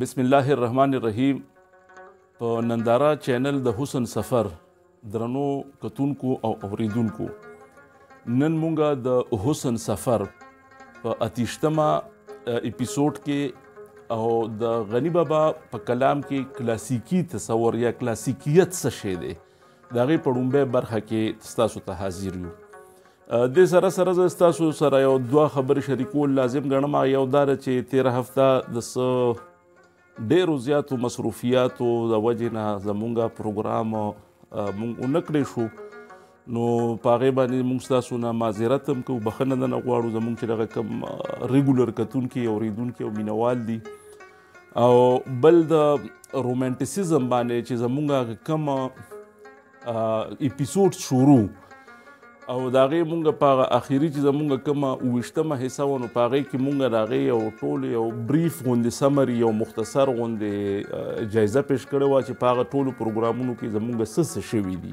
بسم الله الرحمن الرحیم په نندارا چینل د حسن سفر درنو کتونکو او اوریدونکو نن مونږه د حسن سفر په اتیشتمه اپیسوډ کې او د غنی بابا په کلام کې کلاسیکی تصور یا کلاسیکیت څه شی دی دا غي په ډومبه برخه کې تاسو ته حاضر یو د سره سره ز تاسو سره یو دوه خبرې شریکول لازم ګڼم یو دار چې 13 هفته د ډیرو زیاتو مصروفیاتو د وجې نه زمونږ پروګرام مونږ اونکړې شو نو پاغه باندې موږ تاسو نه معذرت هم کو بخنه نه غواړو زموږ چې دغه کم ریګولر کتون کې او ریدون کې او مینوال دي او بل د رومانټیسیزم باندې چې زموږ کم اپیزود شروع او دا غي مونږ په هغه اخیری چې زمونږ کومه وشتمه حصہ ونه پاره کې مونږ راغی او ټول یو بریف غوندې سمری یو مختصر غوندې جایزه پیش کړو چې په هغه ټولو پروګرامونو کې زمونږ سس شوی دي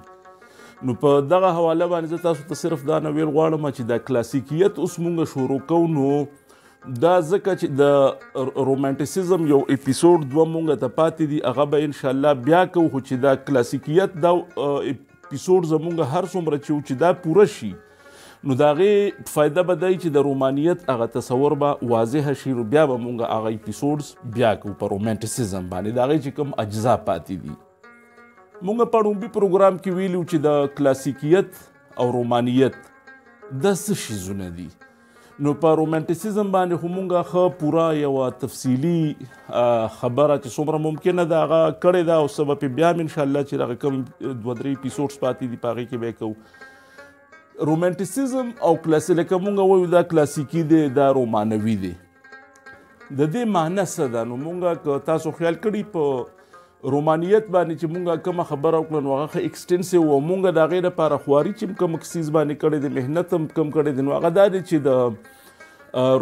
نو په دغه حواله باندې تاسو ته صرف دا نه ویل غواړم چې دا کلاسیکیت اوس مونږ شروع کوو نو دا ځکه چې د رومانټیسیزم یو اپیزود دوه مونږ ته پاتې دي هغه به ان شاء الله بیا کو خو چې دا کلاسیکیت دا اپیزود زمونږ هر څومره چې چې دا پوره شي نو دا غي فائدہ به دی چې د رومانیت هغه تصور به واضح شي نو بیا به مونږ هغه اپیزودز بیا کو پر رومانټیسیزم باندې دا غي چې کوم اجزا پاتې دي مونږ په ډومبي پروګرام کې ویلو چې د کلاسیکیت او رومانیت د څه شي زونه دي نو په رومانتیسیزم باندې خو مونږه خه پورا یو تفصیلی خبره چې څومره ممکنه ده هغه کړې ده او سبب په بیا ان شاء الله چې هغه کم دوه درې اپیسوډز پاتې دي پاره کې به کو رومانتیسیزم او کلاسیک لکه مونږ وایو دا کلاسیکی دی دا رومانوي دی د دې معنی څه ده نو مونږه تاسو خیال کړی په رومانیت باندې چې مونږه کوم خبره وکړه نو هغه ایکسټنسیو و مونږه د غیر لپاره خواري چې کوم کسیز باندې کړې د مهنت هم کم کړې د نو هغه دا دی چې د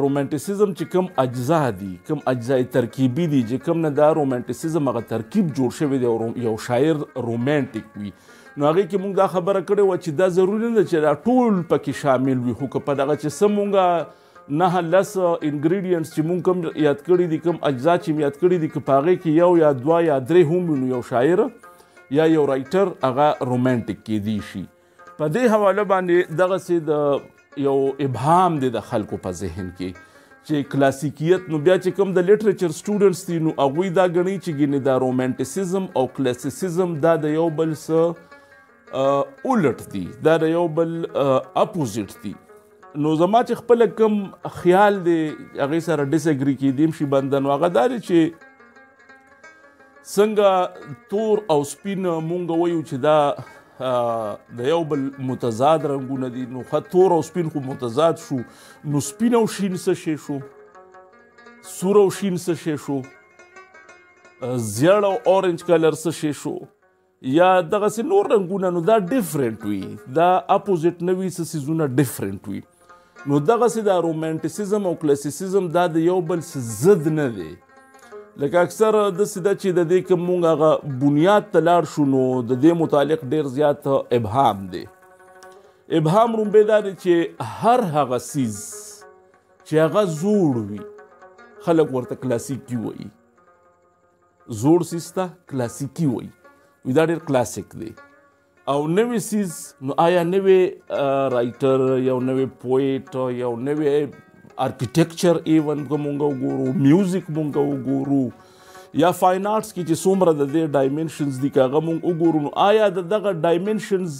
رومانټیسیزم چې کوم اجزا دي کوم اجزا ترکیبي دي چې کوم نه دا رومانټیسیزم هغه ترکیب جوړ شوی دی یو شاعر رومانټیک وي نو هغه کې مونږ دا خبره کړې و چې دا ضروري نه چې دا ټول پکې شامل وي خو که په دغه چې سمونګه نه لس انګریډینټس چې مونږ کوم یاد کړی دي کوم اجزا چې یاد کړی دي که پاغه کې یو یا دوا یا درې هم نو یو شاعر یا یو رائټر هغه رومانټیک کې دی شي په دې حواله باندې دغه سي د یو ابهام دی د خلکو په ذهن کې چې کلاسیکیت نو بیا چې کوم د لټریچر سټوډنټس دي نو هغه دا غني چې ګینه دا رومانټیسیزم او کلاسیسیزم دا د یو بل سره الټ دي دا د یو بل اپوزیټ دي نو زما چې خپل کم خیال دی هغه سره ډیس اګری کیدیم شي بندن واغه دار چې څنګه تور او سپین مونږ وایو چې دا د یو بل متضاد رنگونه دي نو خو تور او سپین خو متضاد شو نو سپین او شین څه شي شو سور او شین څه شي شو زیړ او اورنج کلر څه شي شو یا دغه سي نور رنگونه نو دا ډیفرنٹ وي دا اپوزیټ نه وي څه سيزونه ډیفرنٹ وي نو دغه سي دا رومانټیسیزم او کلاسیسیزم دا د یو بل سي ضد نه دی لکه اکثر د سیده چې د دې کوم مونږ هغه بنیاد ته لاړ شو نو د دې متعلق ډیر زیات ابهام دی ابهام رومبه دا دی چې هر هغه سیز چې هغه زوړ وي خلک ورته کلاسیکي وایي زوړ سیس ته کلاسیکی وایي وی دا ډیر کلاسیک دی او نوی سیز نو آیا نوی رائټر یو نوی پویټ یو نوی آرکیټیکچر ایون کومګه وګورو میوزیک مونږه وګورو یا فاین آرټس کې چې څومره د دې ډایمنشنز دي کاغه مونږ وګورو آیا د دغه ډایمنشنز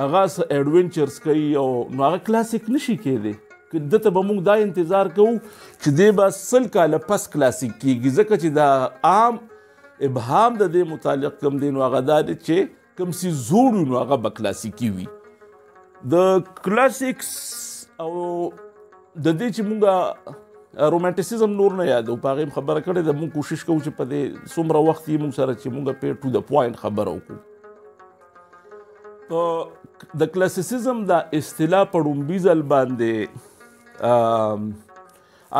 هغه څه اډوینچرز کوي او نو هغه کلاسیک نشي کېدی دته به موږ دا انتظار کوو چې دی به سل کاله پس کلاسیک کیږي ځکه چې دا عام ابهام د دې متعلق کم دی نو هغه دا دی چې کم سي زوړ نو هغه به کلاسیکي وي د کلاسیکس او د دې چې موږ رومانټیسیزم نور نه یادو په هغه خبره کړې ده موږ کوشش کوو چې په دې څومره وخت یې موږ سره چې موږ په ټو د پوینټ خبره وکړو د کلاسیسیزم دا اصطلاح په ړومبي ځل باندې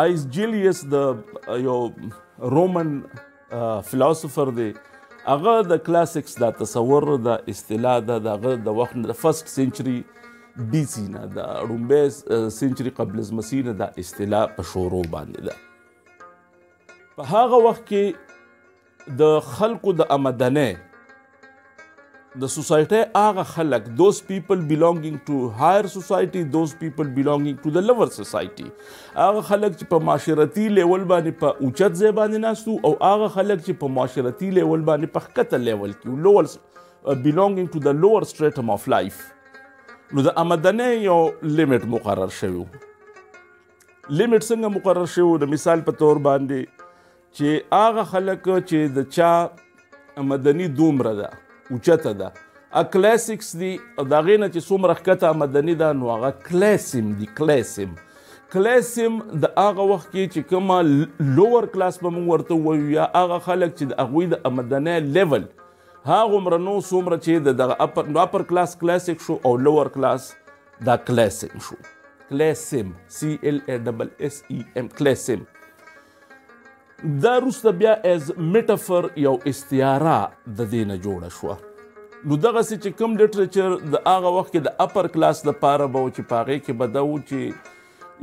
آیس جیلیس د یو رومن فلسفر دی هغه د کلاسیکس دا تصور دا اصطلاح دا دغه د وخت د فرست سنچري بي سي نه د ړومبي سنچري قبل از مسیح نه دا اصطلاح په شورو باندې ده په هغه وخت کې د خلکو د امدنه د سوسایټي هغه خلک دوز پیپل بیلونګینګ ټو هایر سوسایټي دوز پیپل بیلونګینګ ټو د لوور سوسایټي هغه خلک چې په معاشرتي لیول باندې په اوچت ځای باندې ناستو او هغه خلک چې په معاشرتي لیول باندې په ښکته لیول کې لوور بیلونګینګ ټو د لوور سټریټم اف لایف نو د آمدنې یو لیمټ مقرر شوی لیمټ څنګه مقرر شوی د مثال په تور باندې چي هغه خلک چي د چا امدني دومره ده اوچته ده ا کلاسیکس دي او د هغې نه چې څومره ښکته امدني ده نو هغه کلاسیم دي کلاسیم کلاسیم د هغه وخت کې چې کومه لوور کلاس به موږ ورته وایو یا هغه خلک چې د هغوی د امدنۍ لیول هغومره نو څومره چې د دغه اپر نو اپر کلاس کلاسیک شو او لوور کلاس دا کلاسیم شو کلاسیم سی ال ای ډبل اس ای ام کلاسیم دا روسته بیا از میټافر یو استعاره د دې نه جوړه شوه نو دغه څه چې کوم لټریچر د هغه وخت کې د اپر کلاس لپاره به چې پاغه کې به دا و چې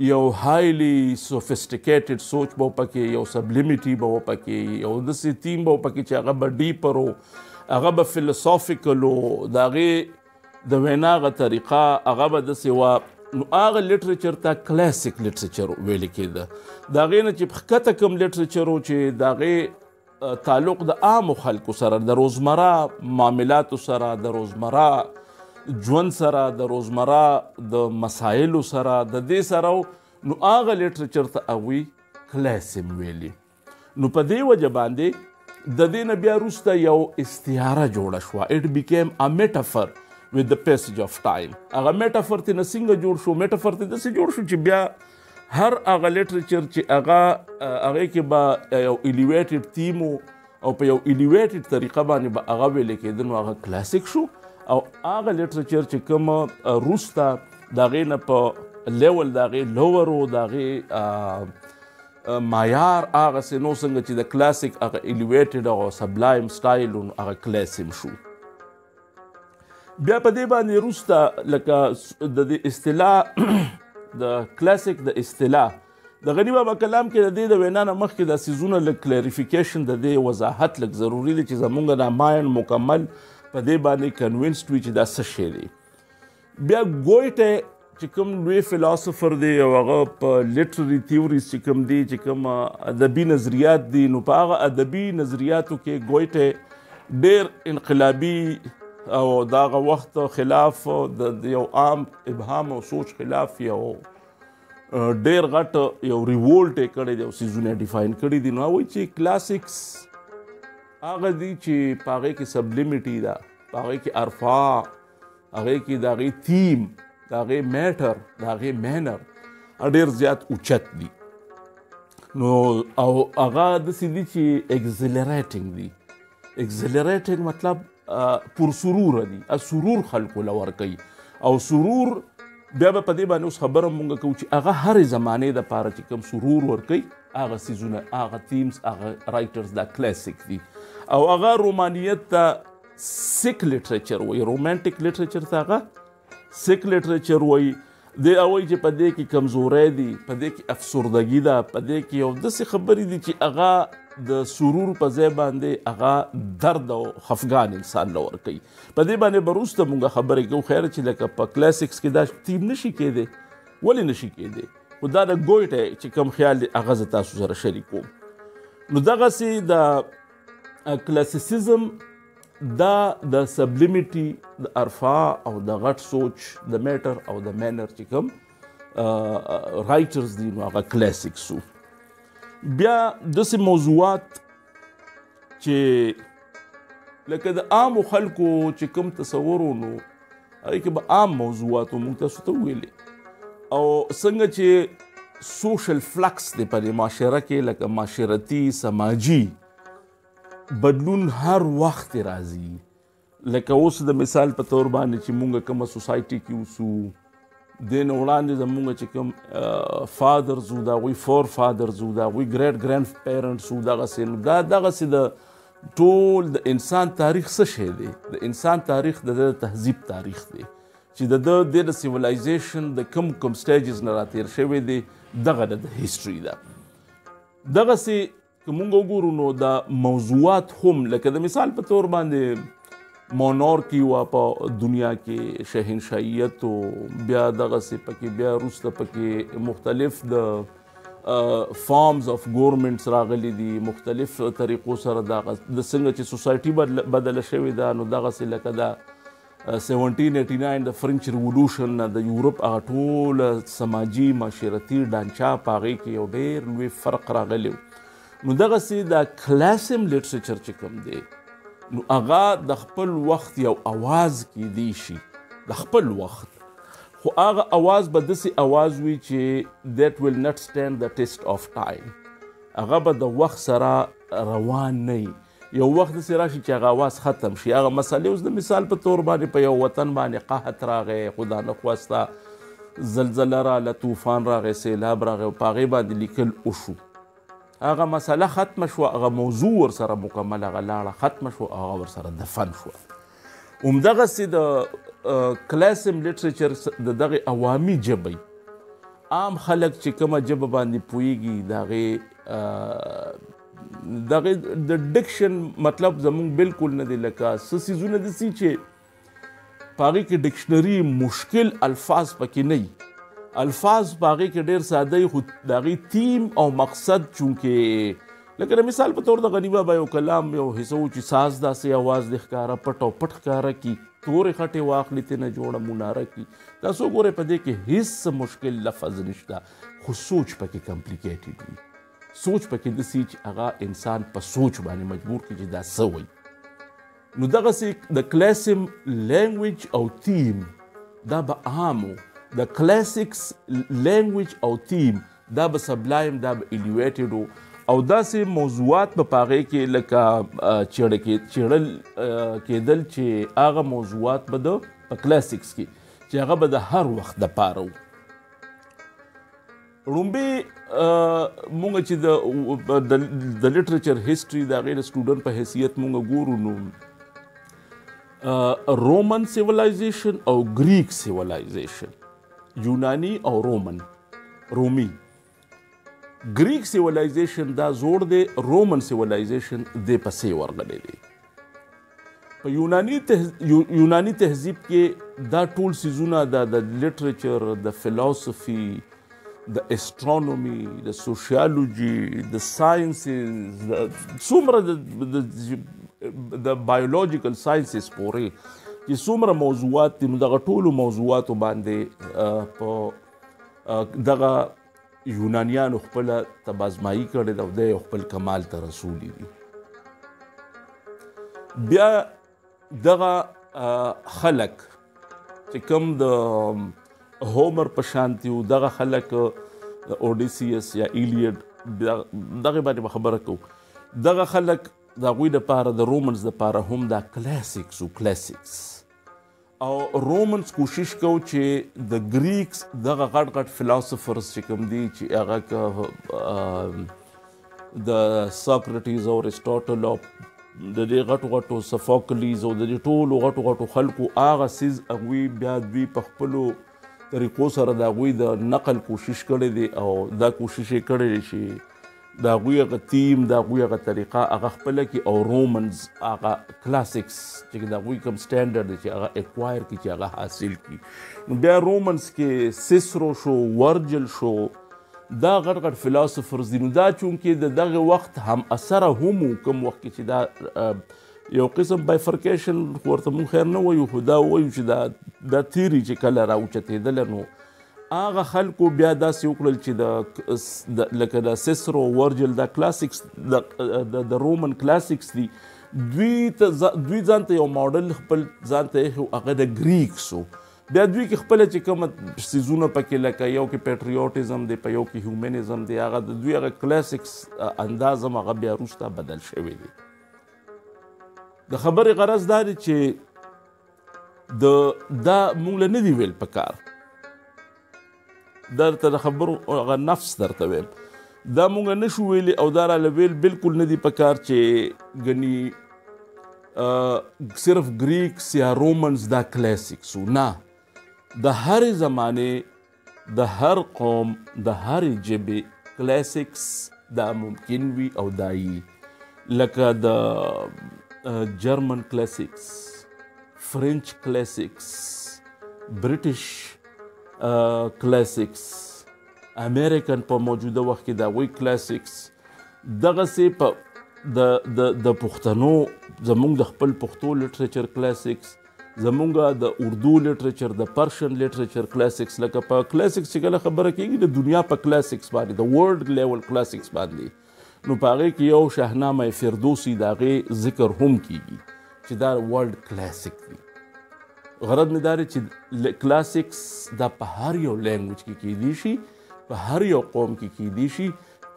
یو هایلی سوفیسټیکیټډ سوچ به پکې یو سبلیمیټي به پکې یو د سي تیم به پکې چې هغه به ډیپر او هغه به فلسفیکل او دغه د وینا هغه طریقه هغه به داسې وه نو هغه لټریچر ته کلاسیک لټریچر ویل کېده د هغې نه چې په ښکته کوم لټریچر و چې د هغې تعلق د عامو خلکو سره د روزمره معاملاتو سره د روزمره ژوند سره د روزمره د مسایلو سره د دې سره نو هغه لټریچر ته هغوی کلاسیم ویلي نو په دې وجه باندې د دې نه بیا وروسته یو استعاره جوړه شوه اټ بیکیم ا میټافر with the passage of time هغه میټافر ته نسنګ جوړ شو میټافر ته داسې جوړ شو چې بیا هر هغه لیټریچر چې هغه هغه کې به یو الیویټډ تیم او په یو الیویټډ طریقه باندې به هغه ویل کېده نو هغه کلاسیک شو او هغه لیټریچر چې کوم روستا دغه نه په لیول دغه لوور او دغه معیار هغه سه نو څنګه چې د کلاسیک هغه الیویټډ او سبلایم سټایل نو هغه کلاسیم شو بیا په دې باندې روستا لکه د دې اصطلاح د کلاسیک د اصطلاح د غنی بابا کلام کې د دې د وینا نه مخکې د سيزونه لک کلیریفیکیشن د دې وضاحت لک ضروری دی چې زمونږ د ماین مکمل په دې باندې کنوینسډ وي چې دا څه شی دی بیا ګویټه چې کوم لوی فلسفر دی او هغه په لیټرری تیوریز چې کوم دی چې کوم ادبي نظریات دي نو په هغه ادبي نظریاتو کې ګویټه ډیر انقلابي او داغه وخت خلاف د یو عام ابهام او سوچ خلاف یو ډیر غټ یو ریوولټ کړي دی او سيزونه ډیفاین کړي دي نو وایي چې کلاسیکس هغه دي چې پاغه کې سبلیمیټي ده پاغه کې ارفا هغې کې د هغې تیم د هغې میټر د هغې مینر ډېر زیات اوچت دي نو او هغه د سیدی چې ایگزیلریټینګ دی ایگزیلریټینګ مطلب پر سرور دی ا سرور خلق لور کوي او سرور بیا به په دې باندې اوس خبره مونږ کوو چې هغه هر زمانه د پاره چې کوم سرور ور کوي هغه سیزونه هغه تیمز هغه رائټرز دا کلاسیک دي او هغه رومانیت ته سیک لټریچر وای رومانټیک لټریچر ته هغه سیک لټریچر وای دی اوای چې په دې کې کمزورې دي په دې کې افسردګي ده په دې کې یو داسې خبرې دي چې هغه د سرور په ځای باندې هغه درد او خفګان انسان لور کوي په دې باندې بروسته مونږ خبرې کوو خیر چې لکه په کلاسیکس کې دا تیم نشي کېده ولې نشي کېده او دا د ګویټه چې کم خیال دی هغه تاسو سره شریکوم نو دغه سي د کلاسیسیزم دا د سبلیمیټي د ارفا او د غټ سوچ د میټر او د مینر چې کوم رائټرز دي نو هغه کلاسیکس وو بیا داسې موضوعات چې لکه د عامو خلکو چې کوم تصور و نو هغه کې به عام موضوعات مو تاسو ته ویلي او څنګه چې سوشل فلکس دی په معاشره کې لکه معاشرتي سماجي بدلون هر وخت راځي لکه اوس د مثال په تور باندې چې مونږ کومه سوسایټي کې اوسو دې نه وړاندې زمونږ چې کوم فادرز وو د هغوی فور فادرز وو د هغوی ګریډ ګرینډ پیرنټس وو دغسې نو دا دغسې د ټول د انسان تاریخ څه شی دی د انسان تاریخ د د تهذیب تاریخ دی چې د د د د سیولایزیشن د کم کم سټیجز نه راتیر شوی دی دغه د هیستوري ده دغسې که مونږ وګورو نو دا موضوعات هم لکه د مثال په تور باندې مونور کی وا په دنیا کې شهنشاهیت او بیا دغه سي پکې بیا روسته پکې مختلف د فارمز اف ګورنمنټس راغلي دي مختلف طریقو سره دا د څنګه چې سوسایټي بدل شوی دا نو دغه سي لکه دا سیونټین ایټی ناین د فرنچ ریولوشن نه د یورپ هغه ټوله سماجي معاشرتي ډانچه په هغې کې یو ډېر لوی فرق راغلی نو دغسې دا کلاسم لټریچر چې کوم دی نو هغه د خپل وخت یو اواز کیدی شي د خپل وخت خو هغه اواز به داسې اواز وي چې دیټ ویل نټ سټینډ د ټیسټ آف ټایم هغه به د وخت سره روان نه وي یو وخت داسې راشي چې هغه اواز ختم شي هغه مسئلې اوس د مثال په تور باندې په یو وطن باندې قحط راغی خدا نه خواسته زلزله راله طوفان راغی سیلاب راغی او په هغې باندې لیکل وشو هغه مسله ختمه شوه هغه موضوع ورسره مکمله هغه لاړه ختمه شوه هغه ورسره دفن شوه همدغسې د کلاسم لټریچر د دغه عوامي ژبه عام خلک چې کومه ژبه باندې پوهیږي د هغې دغه د ډکشن مطلب زمونږ بالکل نه دی لکه څه څیزونه داسې چې په هغې کې ډکشنري مشکل الفاظ پکې نه وي الفاظ په هغې کې ډېر ساده وي خو د هغې تیم او مقصد چونکې لکه د مثال په تور د غني بابا یو کلام یو حصه و چې ساز داسې اواز د ښکاره پټ او پټ ښکاره کي تورې خټې واخلي تېنه جوړه مناره کي تاسو ګورئ په دې کې هیڅ مشکل لفظ نشته خو سوچ پکې کمپلیکیټډ وي سوچ پکې دسی چې هغه انسان په سوچ باندې مجبور کړي چې دا څه وایي نو دغه سي د کلاسیم لینګویج او تیم دا به عامو د کلاسیکس لینګویج او تیم دا به سبلایم دا به الیویټډ او داسې موضوعات په پاغه کې لکه چېړه کې چېړل کېدل چې هغه موضوعات به د په کلاسیکس کې چې هغه به د هر وخت د پاره ړومبی مونږ چې د د لټریچر هیستوري د غیر سټوډنټ په حیثیت مونږ ګورو نو رومن سیولایزیشن او گریک سیولایزیشن یونانی او رومن رومي گریک سیولایزیشن دا زوړ دی رومن سیولایزیشن د پسې ورغلی دی په یونانی تهز... یونانی تهذیب کې دا ټول سیزونه د د لټریچر د فلسفي د استرونومي د سوشیالوجي د ساينسز د څومره د د بایولوژیکل ساينسز پورې چې څومره موضوعات دي دغه ټولو موضوعاتو باندې په دغه یونانیانو خپل تبازمایي کړې ده او د خپل کمال ته رسولي دي بیا دغه خلک چې کوم د هومر په شانتي او دغه خلک اودیسیس یا ایلیډ دغه باندې خبره کو دغه خلک د غوی د پاره د رومنز د پاره هم دا کلاسیکس او کلاسیکس او رومنز کوشش کاو چې د ګریکس دغه غټ غټ فلسفرز چې کوم دي چې هغه د سوکرټیز او ارسطوټل او د دې غټو غټو سفوکلیز او د دې ټولو غټو غټو خلکو هغه سیز هغوی بیا دوی په خپلو طریقو سره د هغوی د نقل کوشش کړی دی او دا کوشش یې کړی دی چې د هغوی هغه تیم د هغوی هغه طریقه هغه خپله کړي او رومنز هغه کلاسیکس چې د هغوی کوم سټانډرډ دی چې هغه اکوایر کړي چې هغه حاصل کړي نو بیا رومنز کې سیسرو شو ورجل شو دا غټ غټ فلسفرز دي نو دا چونکې د دغه وخت هم اثر هم کوم وخت کې چې دا یو قسم بایفرکیشن خو ورته مونږ خیر نه وایو خو دا وایو چې دا دا تیری چې کله راوچتېدله نو هغه خلکو بیا داسې وکړل چې د لکه د سیسرو ورجل دا کلاسیکس د د رومن کلاسیکس دي دوی ته دوی ځان ته یو ماډل خپل ځان ته یې هغه د ګریکس وو بیا دوی کې خپل چې کوم سيزونه پکې لکه یو کې پیټریوټیزم دی په یو کې هیومنزم دی هغه د دوی هغه کلاسیکس انداز هغه بیا روسته بدل شوی دی د خبرې غرض دا دی چې د دا مونږ له ندی ویل پکار درته د خبرو هغه نفس درته ویم دا مونږ نه شو ویل او دا را لویل بالکل ندی پکار چې غنی صرف گریکس یا رومنز دا کلاسیکس نه د هر زمانه د هر قوم د هر جبه کلاسیکس دا ممکن وي او دا یي لکه د جرمن کلاسیکس فرنچ کلاسیکس برټش کلاسیکس امریکن په موجوده وخت کې دا وی کلاسیکس دغه سي په د د د پښتنو زمونږ د خپل پښتو لټریچر کلاسیکس زمونږ د اردو لټریچر د پرشن لټریچر کلاسیکس لکه په کلاسیکس چې کله خبره کیږي د دنیا په کلاسیکس باندې د ورلد لیول کلاسیکس باندې نو په هغه کې یو شاهنامه فردوسی د هغې ذکر هم کیږي چې دا ورلد کلاسیک دی غرض مې دا دی چې کلاسیکس دا په هر یو لینګویج کې کیدی شي په هر یو قوم کې کیدی شي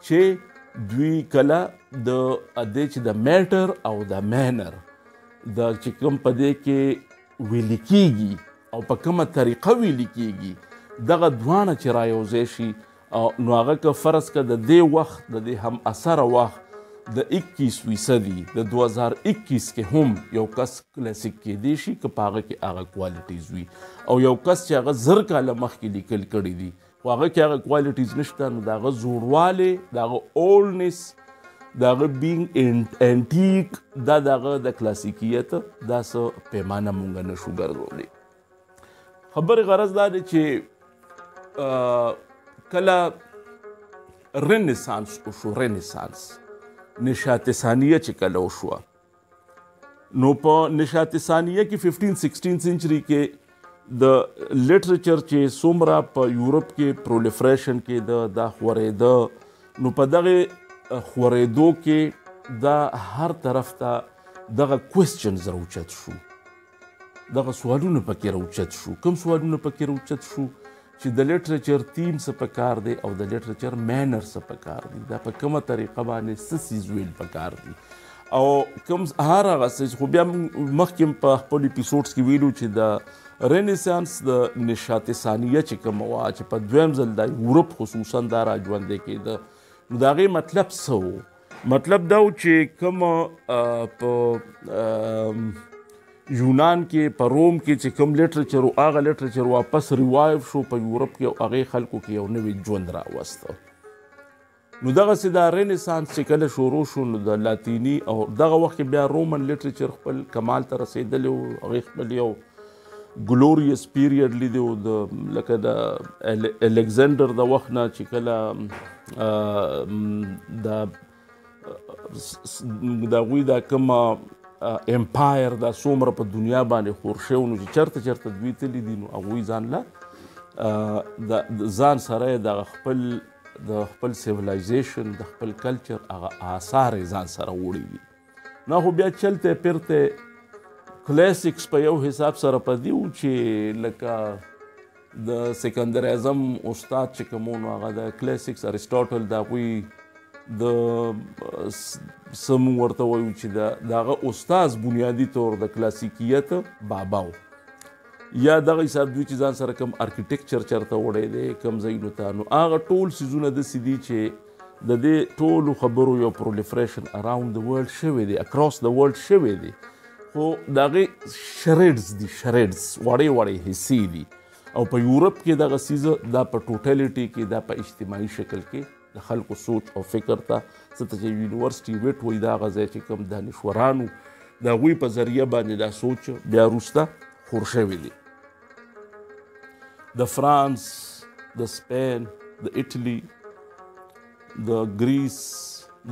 چې دوی کله د دې چې د میټر او د مینر دا چې کوم په دې کې ویل کېږي او په کومه طریقه ویل کېږي دغه دواړه چې را یوځای شي نو هغه که فرض که د دې وخت د دې هم اثره وخت د 21 فیصدي د 2021 کې هم یو کس کلاسیک کې دی شي که پاغه کې هغه کوالټیز وي او یو کس چې هغه زر کاله مخکې لیکل کړي دي خو هغه کې هغه کوالټیز نشته نو دا غو زوړواله دا غو اولنس دا غو بینګ انټیک دا دا غو د کلاسیکیت دا سو پیمانه مونږ نه شو ګرځولې خبر غرض دا دی چې کله رنسانس او شو رنسانس نشاط ثانیه چې کله وشوه نو په نشات ثانیه کې 15 16 سنچري کې د لټریچر چې سومرا په یورپ کې پرولیفریشن کې د دا خورېده نو په دغه خورېدو کې دا هر طرف ته دغه کوېسچنز راوچت شو دغه سوالونه پکې راوچت شو کوم سوالونه پکې راوچت شو چې د لټریچر تیم څه په کار دی او د لټریچر مینر څه په کار دی دا په کومه طریقه باندې څه څیز ویل په کار دي او کوم هر هغه څه خو بیا مخکې په خپل اپیسوډس کې ویلو چې د رینیسانس د نشاط ثانیه چې کوم وا چې په دویم ځل د یورپ خصوصا دا را ژوندې کېده نو د هغې مطلب څه و مطلب دا و چې کوم په یونان کې په روم کې چې کوم لټریچر او هغه لټریچر واپس ریوایو شو په یورپ کې او هغه خلکو کې یو نوی ژوند راوسته نو دغه سي دا رینسانس چې کله شروع شو نو د لاتینی او دغه وخت بیا رومن لټریچر خپل کمال ته رسیدلی او هغه خپل یو ګلوریس پیریډ لیدی او د لکه د الکساندر د وخت نه چې کله د د غوی دا کوم امپایر دا څومره په دنیا باندې خور شو نو چې چرته چرته دوی تللی دي نو هغه ځان له د ځان سره د خپل د خپل سیویلایزیشن د خپل کلچر هغه آثار ځان سره وړي دي نه خو بیا چلته پرته کلاسیکس په یو حساب سره پدیو چې لکه د سکندر اعظم استاد چې کومونو هغه د کلاسیکس ارسټاټل دا کوي د سم ورته وایو چې دا دغه استاد بنیادی تور د کلاسیکیت بابا و یا دغه حساب دوی چې ځان سره کوم ارکیټیکچر چرته وړی دی کوم ځایونو ته نو هغه ټول سیزونه د سیدی چې د دې ټولو خبرو یو پرولیفریشن اراوند د ورلد شوی دی اکراس د ورلد شوی دی خو دغه شریډز دي شریډز وړې وړې حصې دي او په یورپ کې دغه سیز دا په ټوټلیټي کې دا په اجتماعي شکل کې د خلکو سوچ او فکر ته څه ته چې یونیورسيټي ویټ وای دا غځای چې کوم دانشورانو دا غوي په ذریعہ باندې دا سوچ بیا روسته خور شوی دی د فرانس د سپین د ایټلی د گریس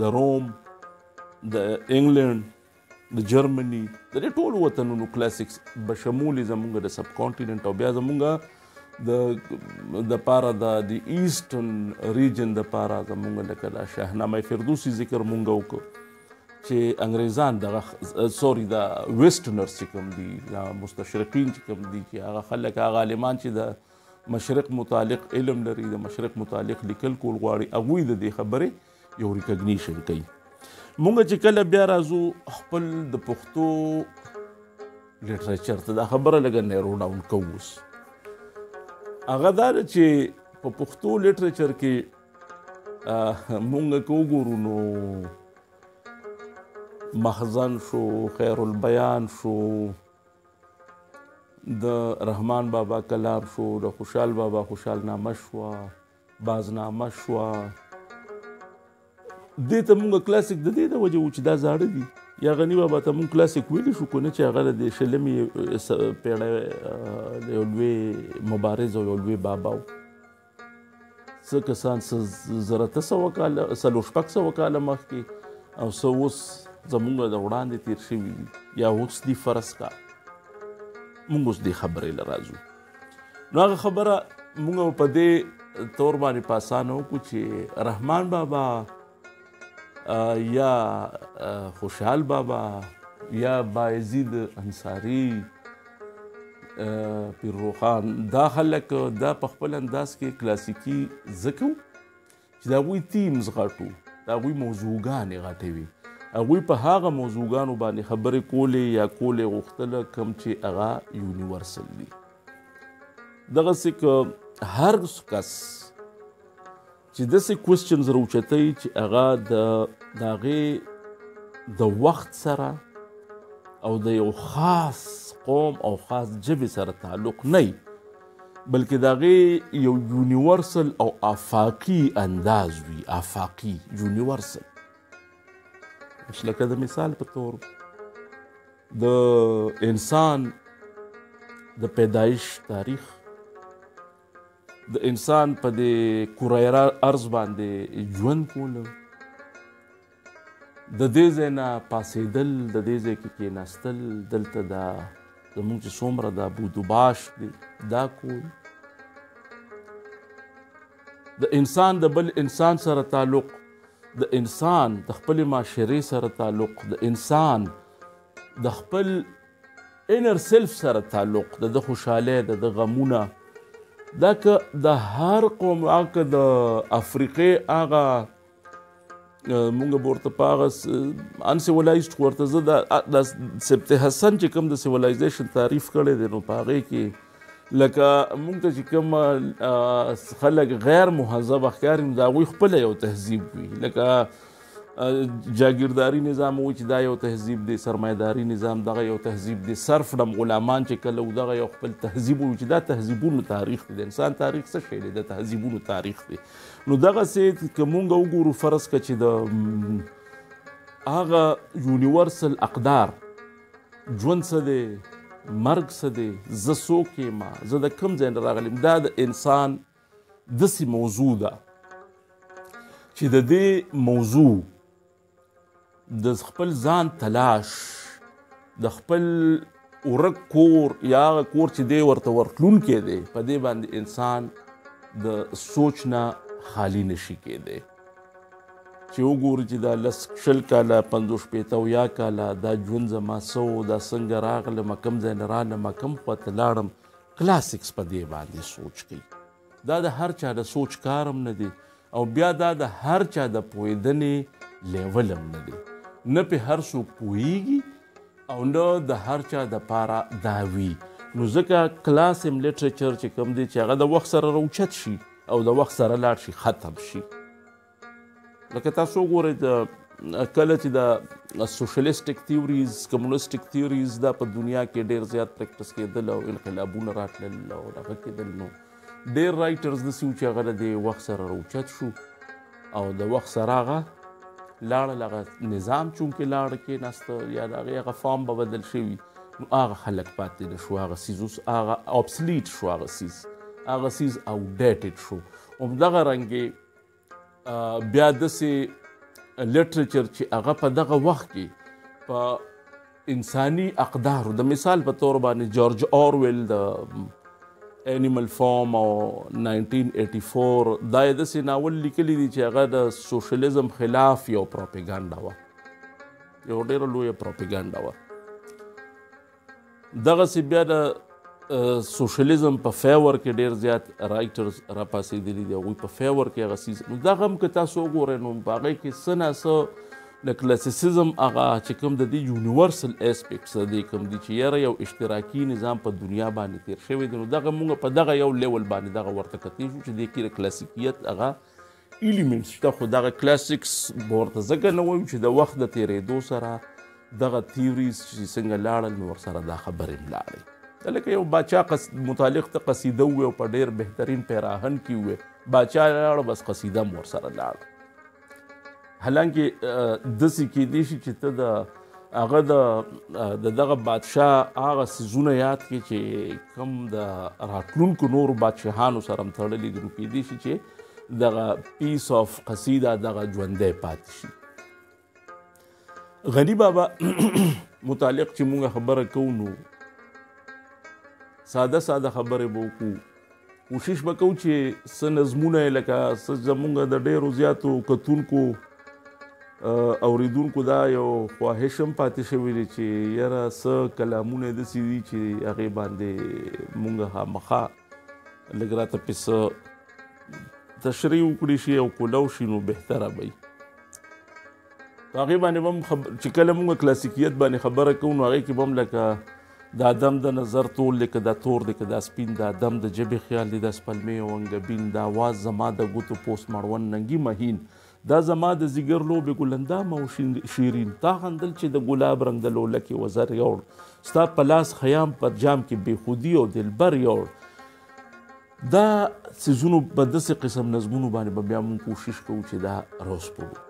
د روم د انګلند د جرمني د دې ټولو وطنونو کلاسیکس بشمول زمونږ د سب کانټیننټ او بیا زمونږ د د پاره د د ایسترن ریجن د پاره زمونږ لکه د شاهنامه فردوسی ذکر مونږ وکړو چې انګريزان دغه سوري دا ویسټرنرز چې کوم دي یا مستشرقین چې کوم دي چې هغه خلک هغه عالمان چې د مشرق متعلق علم لري د مشرق متعلق لیکل کول غواړي هغه د دې خبرې یو ریکګنیشن کوي مونږ چې کله بیا راځو خپل د پښتو لټریچر ته دا خبره لګه نیرو ډاون کووس هغه دا چې په پښتو لټریچر کې مونږ که وګورو نو مخزن شو خیر البیان شو د رحمان بابا کلام شو د خوشحال بابا خوشحال نامه شو بازنامه شو دې ته مونږ کلاسیک د دې د وجه و چې دا زاړه دي یا غنی بابا ته مونږ کلاسیک ویلی شو کنه چې هغه د شلمې پیړۍ یو لوی مبارز او یو لوی بابا و څه کسان څه زر اته سوه کاله څلور شپږ سوه کاله مخکې او څه اوس زمونږ د وړاندې تیر شوي دي یا اوس دي فرض کا مونږ اوس دې خبرې له راځو نو هغه خبره مونږ په دې تور باندې په اسانه وکړو چې رحمان بابا یا خوشحال بابا یا بایزید انصاری پیر روخان دا خلک دا په خپل انداز کې کلاسیکی زکو چې دا وی تیمز غټو دا وی موضوعګانې غټې وي هغوی په هغه موضوعګانو باندې خبرې کولې یا کولې غوښتله کم چې هغه یونیورسل دي دغه سک هر کس چی داسی کوسچنز راوچتی چی هغه د هغی د وخت سره او د یو خاص قوم او خاص جبی سره تعلق نه وی بلکه د هغی یو یونیورسل او آفاقی انداز وی آفاقی یونیورسل اوس لکه د مثال په تور د انسان د پیدایش تاریخ د انسان په دې کره ارض باندې ژوند کول د دې ځای نه پاسېدل د دې ځای کې کېناستل دلته دا زموږ چې څومره دا بودوباش دی دا کول د انسان د بل انسان سره تعلق د انسان د خپل معاشرې سره تعلق د انسان د خپل انر سیلف سره تعلق د ده خوشحالۍ د ده غمونه دا که د هر قوم هغه که د افریقې هغه مونږ به ورته په هغه ان سیولایزډ خو ورته زه د سبت حسن چې کوم د سیولایزیشن تعریف کړی دی نو په هغې کې لکه موږ ته چې کوم خلک غیر مهذب ښکاري نو د هغوی خپله یو تهذیب وي لکه جاګیرداری نظام و چې دا یو تهذیب دی سرمایداری نظام دغه یو تهذیب دی صرف ډم غلامان چې کله و دغه یو خپل تهذیب و چې دا تهذیبونو تاریخ دی انسان تاریخ څه شی دی د تهذیبونو تاریخ دی نو دغه سي که مونږ وګورو فرض که چې د هغه یونیورسل اقدار ژوند څه دی؟ مرګ څه دی؟ زه څوک یم؟ زه د کوم ځای نه راغلی یم؟ دا د انسان داسې موضوع ده چې د دې موضوع د خپل ځان تلاش د خپل ورک کور یا هغه کور چې دی ورته ورتلونکی دی په دې باندې انسان د سوچ نه خالي نشي کېدی چې وګورو چې دا لس شل کاله پنځوس شپېته اویا کاله دا ژوند زما څه و دا څنګه راغلم کوم ځای نه رانم کوم خوا ته لاړم کلاسیکس په دې باندې سوچ کوي دا د هر چا د سوچ کارم نه دی او بیا دا د هر چا د پوهېدنې لیول هم نه دی نه پې هر څوک پوهیږي او نه د هر چا د پاره دا وي نو ځکه کلاس هم لټریچر چې کوم دی چې هغه د وخت سره راوچت شي او د وخت سره لاړ شي ختم شي لکه تاسو وګورئ د کله چې د سوشلیستیک تیوریز کمونیستیک تیوریز دا په دنیا کې ډیر زیات پریکټس کېدل او انقلابونه راتلل او دغه کېدل نو ډیر رائټرز د سیو چې هغه د وخت سره راوچت شو او د وخت سره هغه لاړل هغه نظام چونکې لاړ کېناسته یا د هغې هغه فارم به بدل شوي نو هغه خلک پاتې نه شو هغه څیز اوس هغه ابسلیټ شو هغه څیز هغه څیز اوډیټډ شو همدغه رنګې بیا داسې لټریچر چې هغه په دغه وخت کې په انساني اقدارو د مثال په تور باندې جورج اورویل د انیمل فارم او 1984 دا یې داسې ناول لیکلی دی چې هغه د سوشلیزم خلاف یو پروپیګانډا وه یو ډېره لویه پروپیګانډا وه دغسې بیا د سوشلیزم په فیور کې ډیر زیات رائټرز را پاسېدلي دي هغوی په فیور کې هغه څیز نو دغه هم که تاسو وګورئ نو په هغه کې څه نه څه د کلاسیسیزم هغه چې کوم د دې یونیورسل اسپیکټس دی کوم دي چې یاره یو اشتراکي نظام په دنیا باندې تیر شوی دی نو دغه موږ په دغه یو لیول باندې دغه ورته کتلی شو چې د کې د کلاسیکیت هغه ایلیمنټس شته خو دغه کلاسیکس به ورته ځکه نه وایم چې د وخت د تېرېدو سره دغه تیوریز چې څنګه لاړل نو ورسره دا خبرې هم لاړې لکه یو باچا قص... متعلق ته قصیده ووې او په ډېر بهترین پیراهن کې ووې باچا لاړ بس قصیده هم ورسره لاړه حالانکه داسې کېدی شي چې ته د هغه د د دغه بادشاه هغه سیزونه یاد کې چې کم د راتلونکو نورو بادشاهانو سره هم تړلي دي نو کېدی شي چې دغه پیس اف قصیده دغه ژوندې پات شي غنی بابا متعلق چې موږ خبره کوو نو ساده ساده خبره وو کو کوشش وکاو چې سن نظمونه لکه زمونږ د ډیرو زیاتو کتونکو اوریدونکو دا یو خواهش هم پاتې شوی دی چې یاره څه کلامونه داسې دي چې هغې باندې مونږ خامخا لږ راته پس تشریح وکړي شي او کولو شي نو بهتره وي هغه باندې هم خب... چې کله موږ کلاسیکیت باندې خبره کوو نو هغه کې هم لکه د ادم د نظر تول لکه د تور د کدا سپین د ادم د جبه خیال د سپلمې او انګبین د आवाज زما د ګوتو پوس مړون ننګي مهین دا زما د ځیګر لوبې ګل اندامه او شیرین تا غندل چې د ګلاب رنګ د لولکې وزر یوړ ستا په لاس خیام پر جام کې بېخودي او دلبر یوړ دا څیزونو په داسې قسم نظمونو باندې به بیا مونږ کوشش کوو چې دا راوسپړو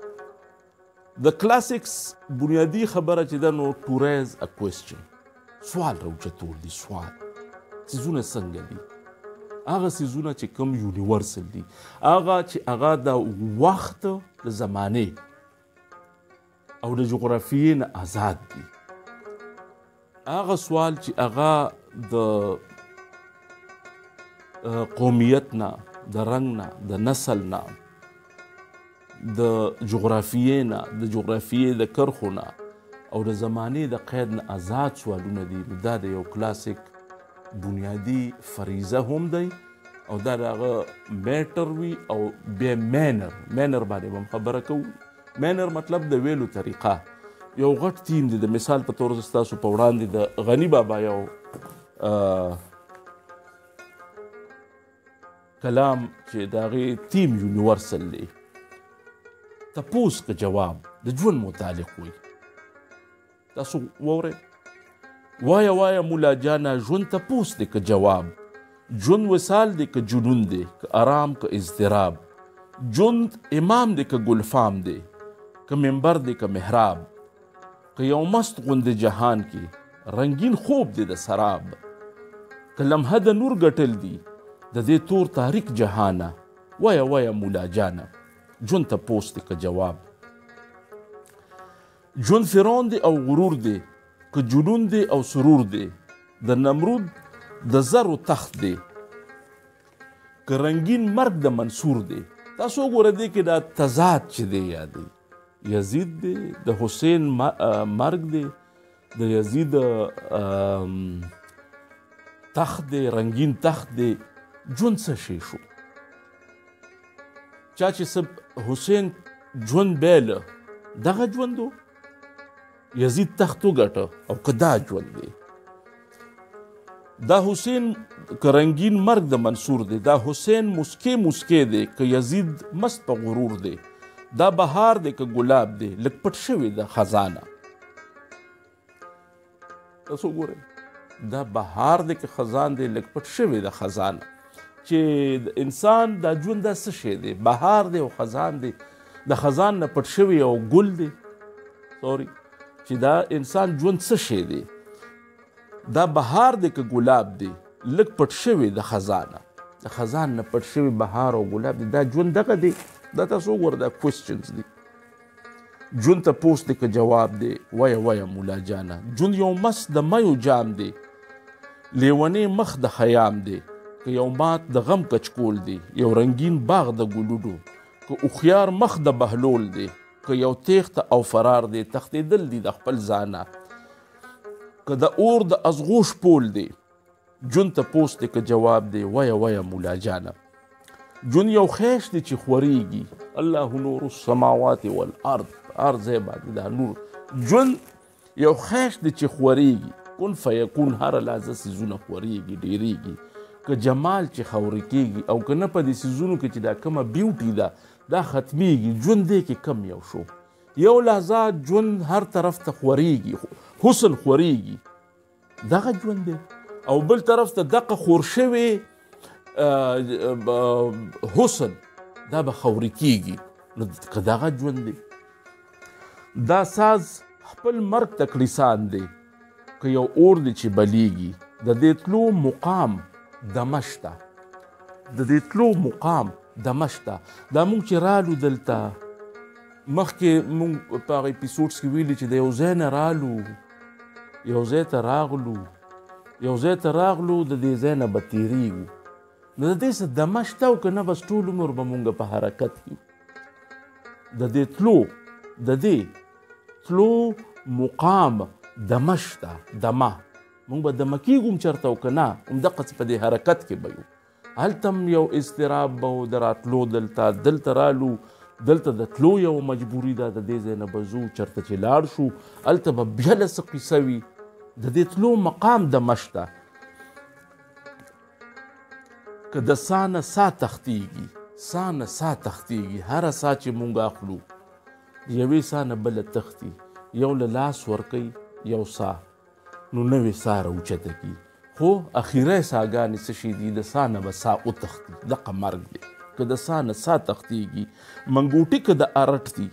د کلاسیکس بنیادي خبره چې ده نو ټو ریز ا کوېسچن سوال راوچتول دي سوال سیزونه څنګه دي هغه سیزونه چې کم یونیورسل دي هغه چې هغه د وخت د زمانه او د جغرافیې نه آزاد دي هغه سوال چې هغه د قومیت نه د رنګ نه د نسل نه د جغرافیې نه، د جغرافیې د کرښو نه او د زمانې د قید نه ازاد سوالونه دي، نو دا د یو کلاسیک بنیادي فریضه هم دی او دا د هغه میټر وي او بیا مینر مینر باندې به هم خبره کوو مینر مطلب د ویلو طریقه یو غټ تیم دی د مثال په تور ستاسو په وړاندې د غنی بابا یو کلام چې د هغې تیم یونیورسل دی تپوس که جواب د ژوند متعلق وي تاسو وورئ وایا وایا مولا جانا ژوند تپوس دی که جواب ژوند وسال دی که جنون دی که آرام که اضطراب ژوند امام دی که ګلفام دی که منبر دی که محراب که یو مست غوندې جهان کې رنګین خوب دې د سراب که لمحه د نور ګټل دي د دې تور تاریک جهانه وایه وایه مولا جانه ژوند ته پوس دی که جواب ژوند فرعون دی او غرور دی که جنون دی او سرور دی د نمرود د زرو تخت دی که رنگین مرګ د منصور دی تاسو ګوره دی کې دا تضاد چې دی یادی یزید دی د حسین مرګ دی د یزید تخت دی رنگین تخت دی ژوند څه شي شو چا چې سب حسین ژوند بیل دغه ژوندو یزید تخت وګټه او که دا ژوند دی دا حسین که رنګین مرګ د منصور دی دا حسین مسکې مسکې دی که یزید مست په غرور دی دا بهار دی که ګلاب دی لږ پټ شوی د خزانه تاسو ګورئ دا بهار دی که خزان دی لږ پټ شوی د خزان چې انسان دا ژوند دا څه شی دی بهار دی او خزان دی د خزان نه پټ شوی او ګل دی سوري چې دا انسان ژوند څه شی دی دا بهار دی که ګلاب دی لږ پټ شوی د خزان د خزان نه پټ شوی بهار او ګلاب دی دا ژوند دغه دی دا تاسو ګور دا کوېسچنز دي ژوند ته پوس دی که جواب دی وایه وایه مولا جانه ژوند یو مست د میو جام دی لیونې مخ د خیام دی که یو مات د غم کچکول دی یو رنگین باغ د ګلونو که اوخیار مخ د بهلول دی که یو تیخت او فرار دی تختیدل دی د خپل ځانه که د اور د ازغو شپول دی جون ته پوس دی که جواب دی وایه وایه مولا جانه جون یو خیش دی چې خوریږي الله نور السماوات والارض هر ځای باندې دا نور جون یو خیش دی چې خوریږي کن فیکون هر لازه سیزونه خوریږي ډیریږي که جمال چې خوري کیږي او که نه په دې سیزونو کې چې دا کومه بیوټي ده دا ختمیږي جون دی کې کم یو شو یو لحظه جون هر طرف ته خوریږي حسن خوریږي دغه ژوند دی او بل طرف ته دغه خور شوی حسن دا به خوري کیږي نو دغه ژوند دی دا ساز خپل مرګ ته کړیسان دی که یو اور دی چې بلیږي د دې تلو مقام دمشته د دې تلو مقام دمشته دا مونږ چې رالو دلته مخکې مونږ په هغه اپیسوډز کې ویلي چې د یو ځای نه رالو یو ځای ته راغلو یو ځای ته راغلو د دې ځای نه به تېرېږو نو د دې څه دمه شته او که نه بس ټول عمر به مونږ په حرکت یو د دې تلو د دې تلو مقام دمه شته دمه مونږ به دمه کېږو هم چېرته او که نه همدقسې په دې حرکت کې به یو هلته هم یو اضطراب به و د راتلو دلته، دلته رالو، دلته د تلو یوه مجبوري ده، د دې ځای نه به ځو، چېرته چې لاړ شو، هلته به بیا له څه قصه وي، د دې تلو مقام دمه شته، که د ساه نه ساه تښتېږي، ساه نه ساه تښتېږي، هره ساه چې موږ اخلو، د یوې ساه نه بله تښتي، یو له لاس ورکوي، یو ساه. نو نوې ساه راوچته کړي خو اخیری ساګانې څه شی دي د ساه نه به ساه وتښتي دقه مرګ دی که د ساه نه ساه تښتیږي منګوټي که د ارټ دي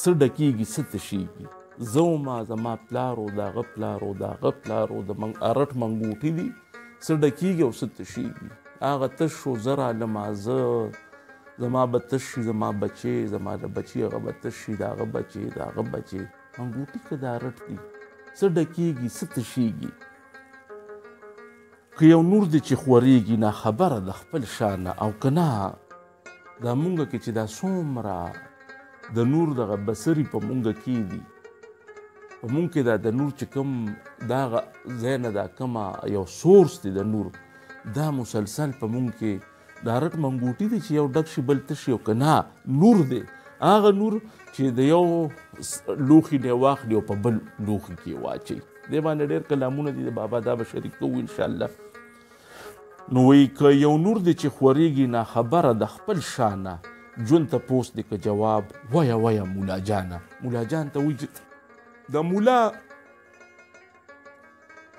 څه ډکیږي څه تشیږي زه وما زما پلار او د هغه پلار او د هغه پلار او د منګ ارټ منګوټي دي څه ډکیږي او څه تشیږي هغه تش شو زه رالمه زه زما به تش شي زما بچی زما د بچي هغه به تش شي د هغه بچی د هغه بچی منګوټي که دا رټ دي څه ډکېږي څه تشېږي که یو نور دی چې خورېږي نا خبره د خپل شانه او که نه دا مونږ کې چې دا څومره د نور دغه بسری په مونږ کې دي په مونږ کې دا د نور چې کوم دا زینه دا کما یو سورس دی د نور دا مسلسل په مونږ کې دا رټ منګوټي دی چې یو ډک شي بل تش شي او که نه نور دی هغه نور چې د یو لوښي نه واخلي او په بل لوښي کې واچي دې باندې ډېر کلامونه دي د بابا دا به شریک کوو انشاءالله نو وایي که یو نور دی چې خورېږي ناخبره د خپل شانه ژوند ته پوس دی که جواب وایه وایه مولا جانه مولا جان ته وایي د مولا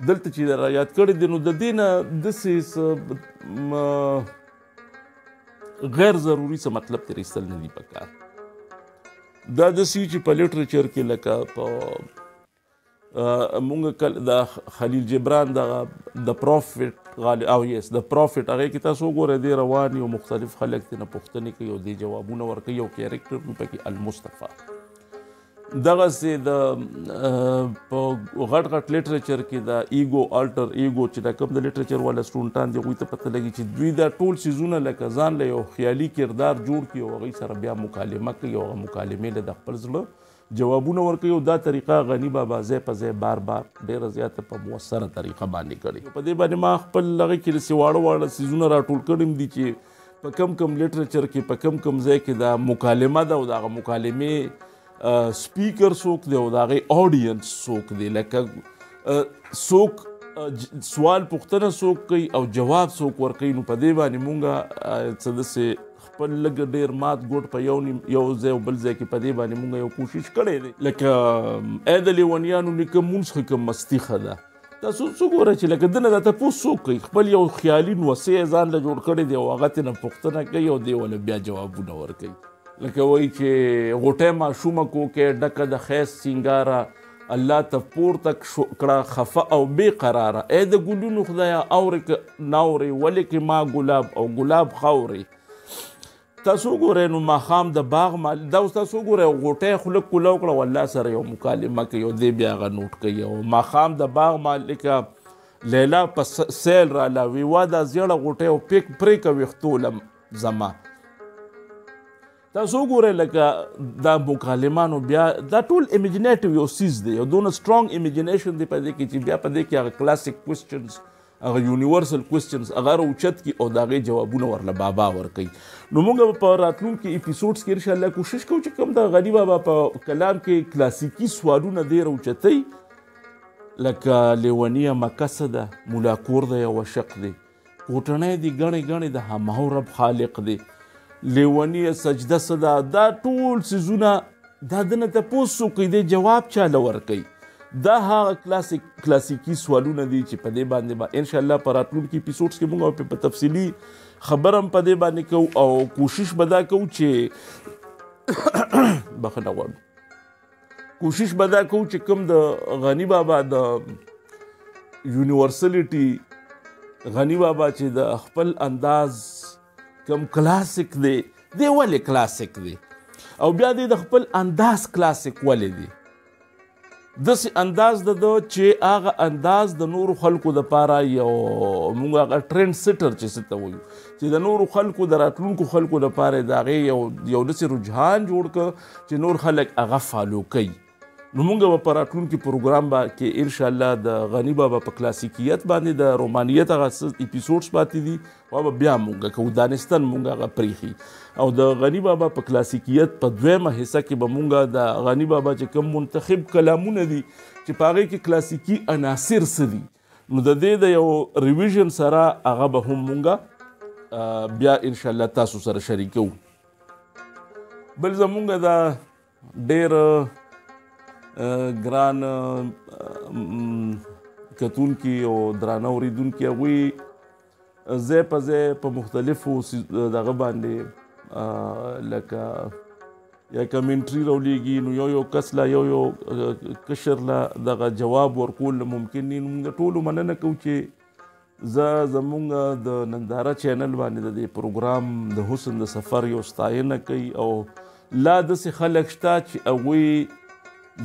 دلته چې را یاد کړی دی نو د دې نه داسې څه غیر ضروري څه مطلب ترې ایستل نه دي پکار دا داسې چې په لټریچر کې لکه په مونږ کل د خلیل جبران د د پروفټ غالي او یس د پروفټ هغه کې تاسو ګورئ دی روان یو مختلف خلک ته نه پوښتنې کوي او دی جوابونه ورکوي یو کیریکټر په کې المصطفی دغسې د په غټ غټ لټریچر کې دا ایګو الټر ایګو چې دا کوم د لټریچر والا سټونټان دی غوي ته پته لګي چې دوی دا ټول سيزونه لکه ځان له یو خیالي کردار جوړ کی او غي سره بیا مکالمه کوي او مکالمه له د خپل زړه جوابونه ورکوي او دا طریقه غنی بابا زه په زه بار بار ډیره زیاته په موثره طریقه باندې کړي په دې باندې ما خپل لغه کې سیواړه واړه سيزونه راټول کړم دي چې په کم کم لټریچر کې په کم کم ځای کې دا مکالمه ده او دا مکالمه سپیکر څوک دی او دا غي اډینس څوک دی لکه څوک سوال پوښتنه څوک کوي او جواب څوک ورکوي نو په دې باندې مونږه څه دسه خپل لګ ډیر مات ګډ په یو نیم یو ځای بل ځای کې په دې باندې مونږ یو کوشش کړی دی لکه اې د لیونیانو نکه مونږ خکم مستی خدا تاسو څه ګوره چې لکه دنه دا تاسو څوک کوي خپل یو خیالي نوسې ځان له جوړ کړي دی او هغه تنه پوښتنه کوي او دی ول بیا جوابونه ورکوي لکه وایي چې غوټه ماشومه کوکه ډکه د خیس سنگاره الله ته پورته کړه خفه او بې قراره اې د ګلونو خدایا اورې که ناورې ولې کې ما ګلاب او ګلاب خاورې تاسو وګورئ نو ماښام د باغ مال دا اوس تاسو وګورئ غوټه خلک کوله وکړه والله سره یو مکالمه کوي او دی بیا هغه نوټ کوي او ماښام د باغ مالکه لیلا په سیل را لاوي وا دا زیړه غوټه او پیک پرې کوي ختولم زما تاسو وګورئ لکه دا مکالمانو بیا دا ټول امیجنیټیو یو سیز دی یو دونه سترونګ امیجنیشن دی په دې کې چې بیا په دې کې هغه کلاسیک کوېسچنز هغه یونیورسل کویسچنز هغه راوچت کی او د هغې جوابونه ورله بابا ورکوي نو موږ به په راتلونکي اپیسوډز کې انشاءالله کوشش کوو چې کوم د غني بابا په کلام کې کلاسیکي سوالونه دی راوچتئ لکه لیونیه مکه څه ده ملا کور دی یوه شق دی کوټنۍ دی ګڼې ګڼې د هماو رب خالق دی لیونیه سجده څه ده دا ټول څیزونه دا دنه تپوس څوکې دی جواب چا له ورکوي دا هغه کلاسیک کلاسیکی سوالونه دي چې په دې باندې به ان شاء الله پر راتلونکي اپیزودز کې موږ په تفصیلی خبرم په دې باندې کو او کوشش به دا کو چې بخنه غواړم کوشش به دا کو چې کوم د غنی بابا د یونیورسلټي غنی بابا چې د خپل انداز کوم کلاسیک دی دی ولې کلاسیک دی او بیا دی د خپل انداز کلاسیک ولې دی داسې انداز د ده چې هغه انداز د نورو خلکو دپاره یو موږ هغه ټرینډ سټر چې څه ته وایو چې د نورو خلکو د راتلونکو خلکو دپاره یې د هغې یو یو داسې رجحان جوړ کړ چې نور خلک هغه فالو کوي نو مونږ به په راتلونکي پروګرام به کې ان شاء الله د غنی بابا په کلاسیکیت باندې د رومانیت هغه اپیزودز پاتې دي او به بیا مونږ کو دانستان مونږ هغه پریخي او د غنی بابا په کلاسیکیت په دویمه حصہ کې به مونږ د غنی بابا چې کوم منتخب کلامونه دي چې پاره کې کلاسیکی عناصر سدي نو د دې د یو ریویژن سره هغه به هم مونږ بیا ان شاء الله تاسو سره شریکو بل زمونږ د ډیر ګران کتونکي او درانه اوریدونکي هغوی ځای په ځای په مختلفو دغه باندې لکه یا کمنټري راولېږي نو یو یو کس لا یو یو کشر لا دغه جواب ورکول ممکن نه موږ ټولو مننه کوو چې زه زمونږ د ننداره چینل باندې د دې پروګرام د حسن د سفر یو ستاینه کوي او لا داسې خلک شته چې هغوی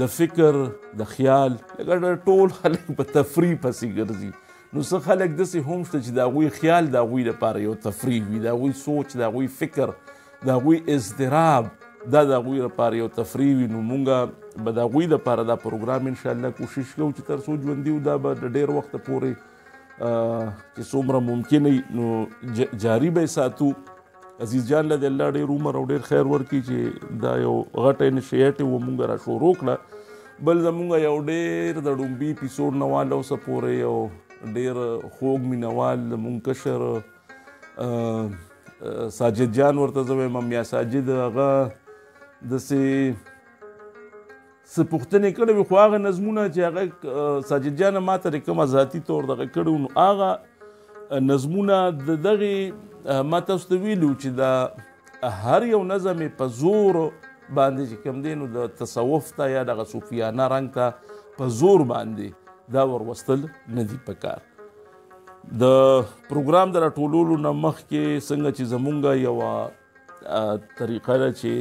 د فکر د خیال لکه ټول خلک په تفریح پسې ګرځي نو څه خلک داسې هم شته چې د هغوی خیال د هغوی لپاره یو تفریح وي د هغوی سوچ د هغوی فکر د هغوی اضطراب دا د هغوی لپاره یو تفریح وي نو مونږ به د هغوی لپاره دا پروګرام انشاءالله کوشش کوو چې تر څو ژوندي دا به د ډېر وخته پورې چې څومره ممکن نو جاری به ساتو عزیز جان له الله ډیر عمر او ډیر خیر ورکړي چې دا یو غټه انشیټیو مونږ را شروع کړه بل زمونږ یو ډیر د ډومبي اپیزود نه والو سپورې یو ډیر خوږ مینوال مونږ کشر ساجد جان ورته زویم میا ساجد هغه د سي څه پوښتنې کړې وي خو هغه نظمونه چې هغه ساجد جان ما ته کوم ذاتی تور دغه کړو نو هغه نظمونه د دغه ما تاسو ته ویلو چې دا هر یو نظم په زور باندې چې کوم دی نو د تصوف ته یا دغه صوفیانه رنګ ته په زور باندې دا وروستل نه دی پکار د پروګرام د راټولولو نه مخکې څنګه چې زمونږ یو طریقه ده چې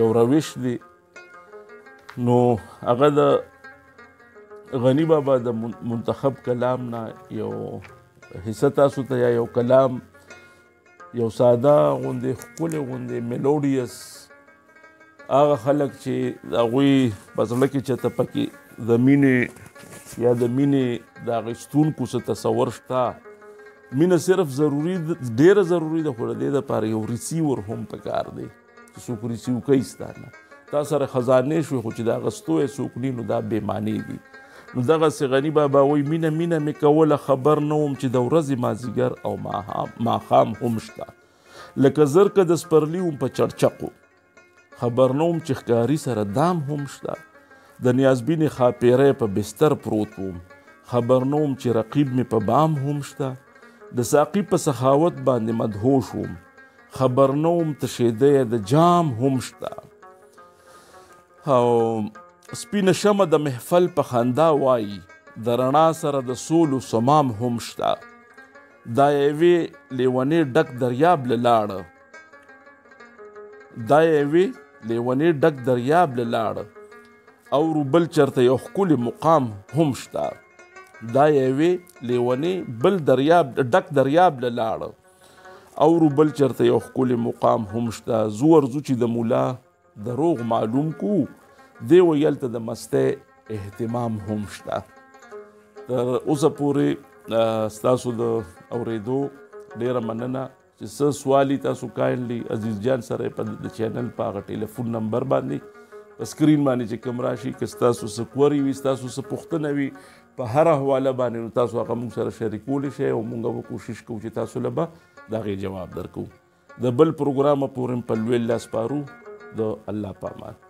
یو روش دی نو هغه د غنی بابا د منتخب کلام نه یو حصہ تاسو ته یو کلام یو ساده غوندې خپل غوندې میلوډیس هغه خلک چې دا غوي بسړه کې چته پکې د مینې یا د مینې د غستون کو څه تصور شته مینه صرف ضروري ډیره ضروري ده خو د دې لپاره یو ریسیور هم پکار دی چې څوک ریسیو کوي ستا نه تا سره خزانې شوې خو چې د هغه ستوی څوک نی نو دا بې معنی دي نو دغسې غني بابا وایي مینه مینه مې کوله خبر نه وم چې د ورځې مازیګر او ماښام هم شته لکه زرکه د سپرلي وم په چړچقو خبر نه وم چې ښکاري سره دام هم شته د نیازبینې ښاپیری په بستر پروت وم خبر نه وم چې رقیب مې په بام هم شته د ساقي په سخاوت باندې مدهوش وم خبر نه وم تشېدی د جام هم شته او سپینه شمه د محفل په خندا وایي د رڼا سره د سولو سمام هم شته دا یوې لیونې ډک دریاب له لاړه دا یوې لیونې ډک دریاب له لاړ او بل چرته یو ښکلی مقام هم شته دا یوې لیونې بل دریاب ډک دریاب له لاړ او بل چرته یو ښکلی مقام هم شته زو ورځو چې د مولا دروغ معلوم کو دی ویل ته د مسته اهتمام هم شته تر اوسه پورې ستاسو د اوریدو ډیره مننه چې څه سوال دي تاسو کاینډلي عزیز جان سره په د چینل په هغه ټلیفون نمبر باندې په سکرین باندې چې کوم راشي که ستاسو څه کوري وي ستاسو څه پوښتنه وي په هر حواله باندې نو تاسو هغه موږ سره شریکولی شئ او موږ به کوشش کوو چې تاسو له به د هغې جواب درکو د بل پروګرامه پورې په لوی لاس پارو د الله په امان